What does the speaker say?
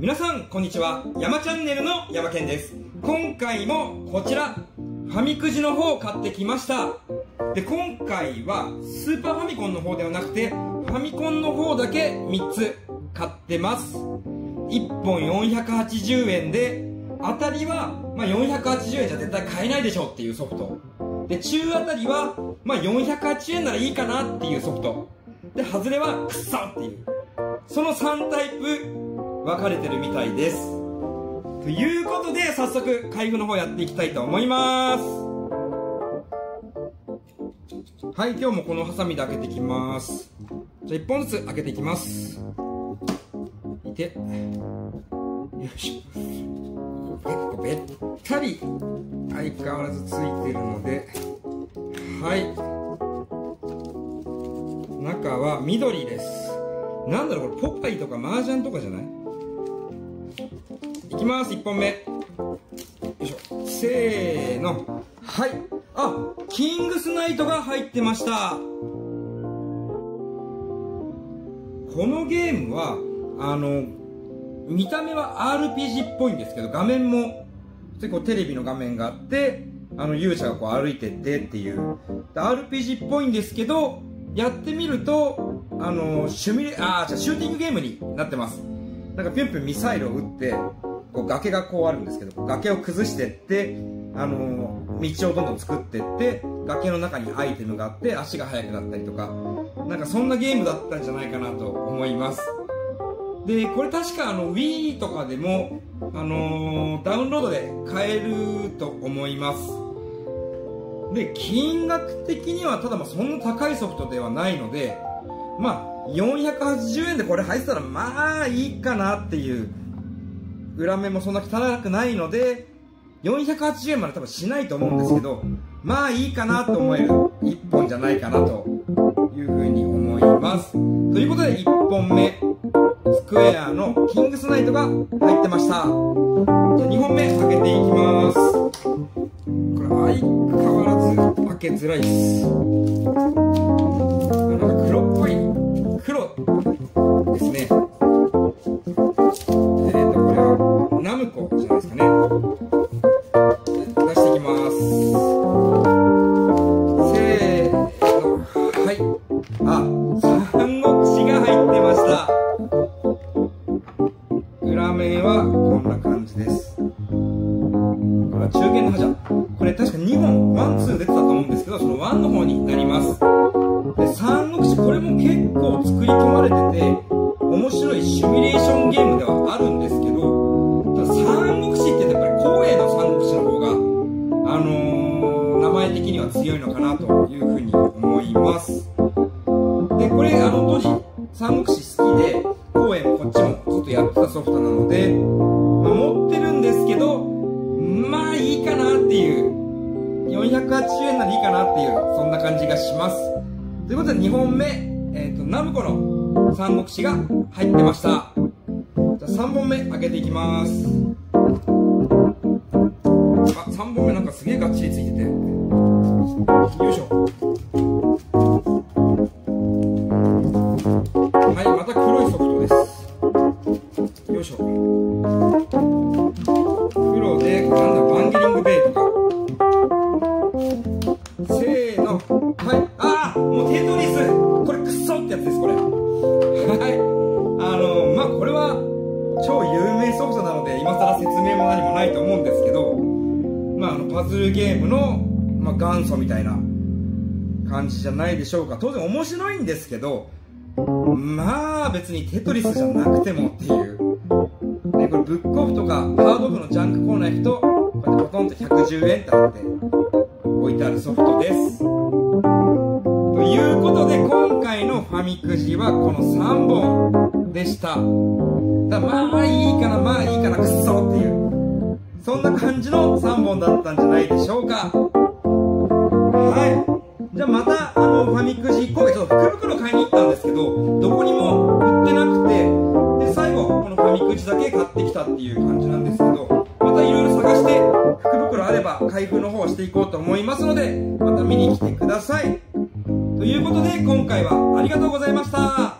皆さんこんにちは。山チャンネルの山健です。今回もこちらファミくじの方を買ってきました。で今回はスーパーファミコンの方ではなくてファミコンの方だけ3つ買ってます。1本480円で当たりは、まあ、480円じゃ絶対買えないでしょっていうソフト。で中当たりは、まあ、480円ならいいかなっていうソフト。で外れはくっそっていう。その3タイプ分かれてるみたいです。ということで早速開封の方やっていきたいと思います。はい今日もこのハサミで開けていきます。じゃあ1本ずつ開けていきます。いて。よいしょ。結構べったり相変わらずついてるので。はい。中は緑です。なんだろうこれポパイとか麻雀とかじゃない？きます。1本目よいしょ。せーの。はい。あキングスナイトが入ってました。このゲームはあの見た目は RPG っぽいんですけど画面も結構テレビの画面があってあの勇者がこう歩いてってっていう。RPG っぽいんですけどやってみるとあのシュミレあじゃシューティングゲームになってます。なんかぴょんぴょんミサイルを撃ってこう崖がこうあるんですけど崖を崩してってあの道をどんどん作ってって崖の中にアイテムがあって足が速くなったりとかなんかそんなゲームだったんじゃないかなと思います。でこれ確かあの Wii とかでも、あのー、ダウンロードで買えると思います。で金額的にはただまそんな高いソフトではないのでまあ480円でこれ入ってたらまあいいかなっていう裏面もそんな汚くないので480円まで多分しないと思うんですけどまあいいかなと思える1本じゃないかなというふうに思います。ということで1本目スクエアのキングスナイトが入ってました。じゃあ2本目開けていきます。これ相変わらず開けづらいです。中堅の覇者これ確か2本ワンツー出てたと思うんですけどそのワンの方になります。で三国志これも結構作り込まれてて面白いシミュレーションゲームではあるんですけど三国志ってやっぱり光栄の三国志の方があのー、名前的には強いのかなというふうに思います。でこれあの当時三国志好きで公園こっちもずっとやってたソフトなので、まあ、持ってるんですけどまあいいかなっていう。480円ならいいかなっていうそんな感じがします。ということで2本目、えーと、ナムコの三国志が入ってました。じゃあ3本目開けていきます。あ3本目なんかすげえがっちりついてて。よいしょ。はいまた黒いソフトです。よいしょ。はい。ああもうテトリス。これクソってやつですこれ。はい。あのまあこれは超有名ソフトなので今更説明も何もないと思うんですけどまああのパズルゲームの、まあ、元祖みたいな感じじゃないでしょうか。当然面白いんですけどまあ別にテトリスじゃなくてもっていう。ね、これブックオフとかハードオフのジャンクコーナー行くとこうやってポトンと110円ってあって置いてあるソフトです。ということで今回のファミくじはこの3本でした。だまあいいかなまあいいかなくっそっていう。そんな感じの3本だったんじゃないでしょうか。はい。じゃあまたあのファミくじ今回ちょっと福袋買いに行ったんですけどどこにも売ってなくてで最後このファミくじだけ買ってきたっていう感じなんですけどまたいろいろ探して福袋あれば開封の方をしていこうと思いますのでまた見に来てください。いうことで今回はありがとうございました。